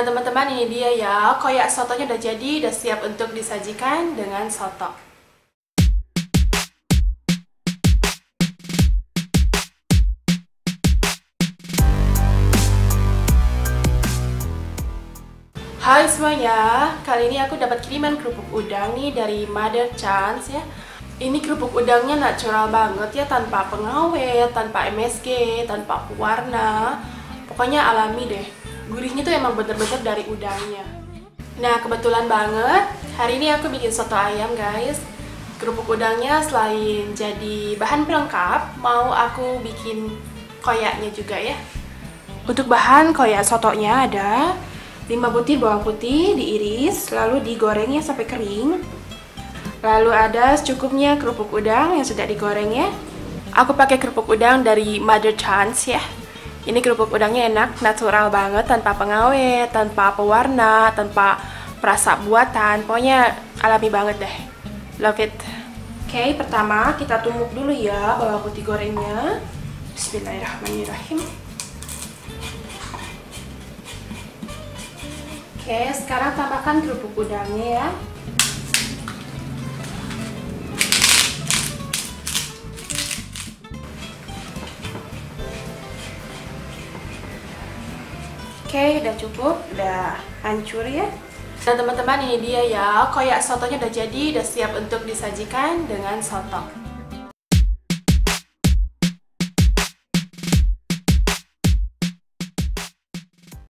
Nah teman-teman ini dia ya, koyak sotonya udah jadi, udah siap untuk disajikan dengan soto. Hai semuanya, kali ini aku dapat kiriman kerupuk udang nih dari Mother Chance ya. Ini kerupuk udangnya natural banget ya, tanpa pengawet, tanpa MSG, tanpa pewarna. Pokoknya alami deh. Gurihnya tuh emang bener-bener dari udangnya. Nah kebetulan banget, hari ini aku bikin soto ayam guys. Kerupuk udangnya selain jadi bahan pelengkap, mau aku bikin koyaknya juga ya. Untuk bahan koyak sotonya ada 5 butir bawang putih diiris, lalu digorengnya sampai kering. Lalu ada secukupnya kerupuk udang yang sudah digoreng ya. Aku pakai kerupuk udang dari Mother Chance ya. Ini kerupuk udangnya enak, natural banget, tanpa pengawet, tanpa pewarna, tanpa perasa buatan. Pokoknya alami banget deh. Love it. Oke, pertama kita tumbuk dulu ya bawang putih gorengnya. Bismillahirrahmanirrahim. Oke, sekarang tambahkan kerupuk udangnya ya. Oke, udah cukup, udah hancur ya. Dan teman-teman ini dia ya, koyak sotonya udah jadi, udah siap untuk disajikan dengan soto.